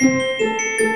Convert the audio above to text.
Música